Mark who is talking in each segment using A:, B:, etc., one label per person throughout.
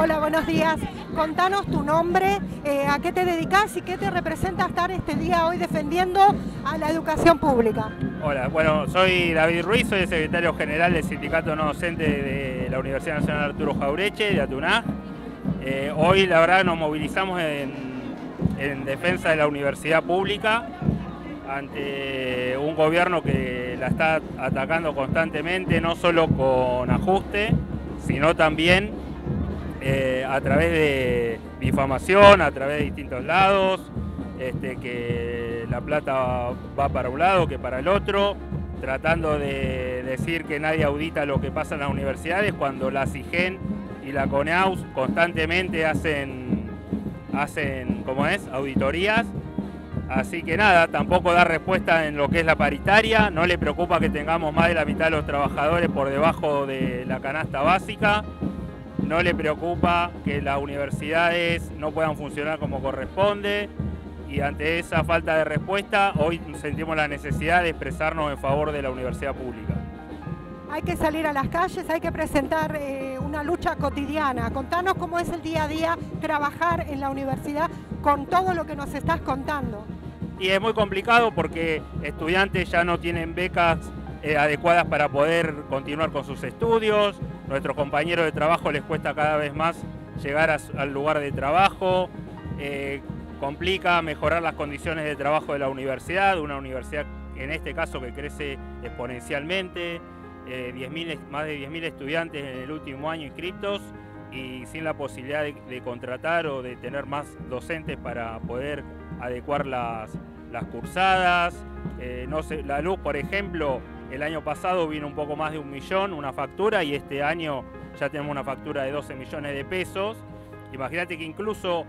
A: Hola, buenos días. Contanos tu nombre, eh, a qué te dedicas y qué te representa estar este día hoy defendiendo a la educación pública.
B: Hola, bueno, soy David Ruiz, soy el secretario general del Sindicato No Docente de la Universidad Nacional Arturo Jaureche, de Atuná. Eh, hoy, la verdad, nos movilizamos en, en defensa de la universidad pública ante un gobierno que la está atacando constantemente, no solo con ajuste, sino también eh, a través de difamación, a través de distintos lados, este, que la plata va para un lado que para el otro, tratando de decir que nadie audita lo que pasa en las universidades cuando la CIGEN y la CONEAUS constantemente hacen, hacen como es, auditorías. Así que nada, tampoco da respuesta en lo que es la paritaria, no le preocupa que tengamos más de la mitad de los trabajadores por debajo de la canasta básica no le preocupa que las universidades no puedan funcionar como corresponde y ante esa falta de respuesta hoy sentimos la necesidad de expresarnos en favor de la universidad pública.
A: Hay que salir a las calles, hay que presentar eh, una lucha cotidiana. Contanos cómo es el día a día trabajar en la universidad con todo lo que nos estás contando.
B: Y es muy complicado porque estudiantes ya no tienen becas eh, adecuadas para poder continuar con sus estudios. Nuestros compañeros de trabajo les cuesta cada vez más llegar al lugar de trabajo. Eh, complica mejorar las condiciones de trabajo de la universidad, una universidad en este caso que crece exponencialmente, eh, más de 10.000 estudiantes en el último año inscritos y sin la posibilidad de, contratar o de tener más docentes para poder adecuar las, cursadas. no la luz, por ejemplo, el año pasado vino un poco más de un millón, una factura, y este año ya tenemos una factura de 12 millones de pesos. Imagínate que incluso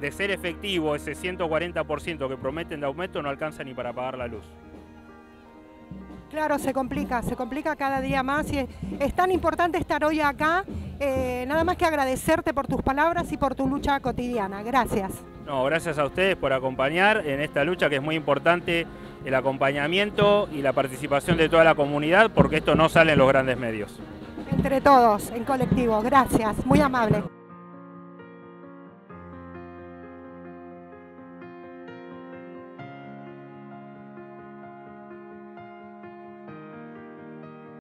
B: de ser efectivo ese 140% que prometen de aumento no alcanza ni para pagar la luz.
A: Claro, se complica, se complica cada día más y es, tan importante estar hoy acá. Eh, nada más que agradecerte por tus palabras y por tu lucha cotidiana. Gracias.
B: No, gracias a ustedes por acompañar en esta lucha que es muy importante el acompañamiento y la participación de toda la comunidad, porque esto no sale en los grandes medios.
A: Entre todos, en colectivo. Gracias, muy amable.